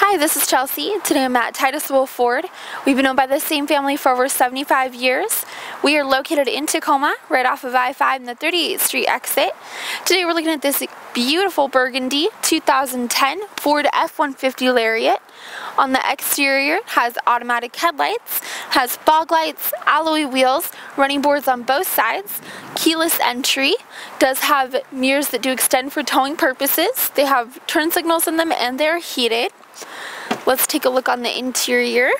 Hi, this is Chelsea. Today I'm at Titus Will Ford. We've been owned by the same family for over 75 years. We are located in Tacoma, right off of I-5 and the 38th Street exit. Today we're looking at this beautiful burgundy 2010 Ford F-150 Lariat. On the exterior, has automatic headlights, has fog lights, alloy wheels, running boards on both sides, keyless entry, does have mirrors that do extend for towing purposes. They have turn signals in them and they're heated. Let's take a look on the interior.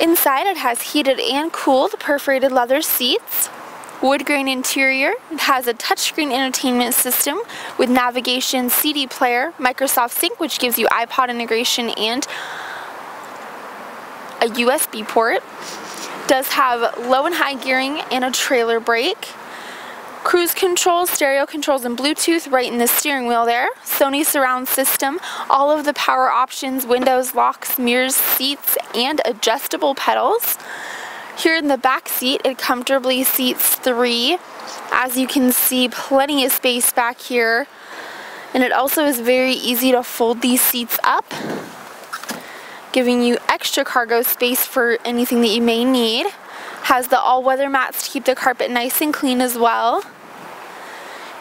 Inside it has heated and cooled perforated leather seats, wood grain interior. It has a touchscreen entertainment system with navigation, CD player, Microsoft Sync which gives you iPod integration and a USB port. Does have low and high gearing and a trailer brake. Cruise controls, stereo controls, and Bluetooth right in the steering wheel there. Sony surround system, all of the power options, windows, locks, mirrors, seats, and adjustable pedals. Here in the back seat, it comfortably seats three. As you can see, plenty of space back here. And it also is very easy to fold these seats up, giving you extra cargo space for anything that you may need. Has the all-weather mats to keep the carpet nice and clean as well.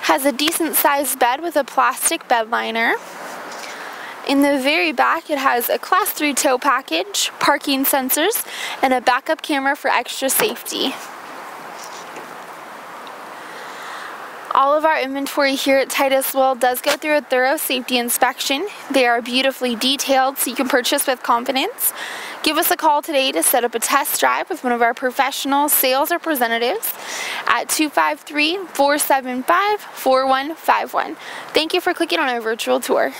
Has a decent sized bed with a plastic bed liner. In the very back, it has a class 3 tow package, parking sensors, and a backup camera for extra safety. All of our inventory here at Titus Will does go through a thorough safety inspection. They are beautifully detailed so you can purchase with confidence. Give us a call today to set up a test drive with one of our professional sales representatives at 253-475-4151. Thank you for clicking on our virtual tour.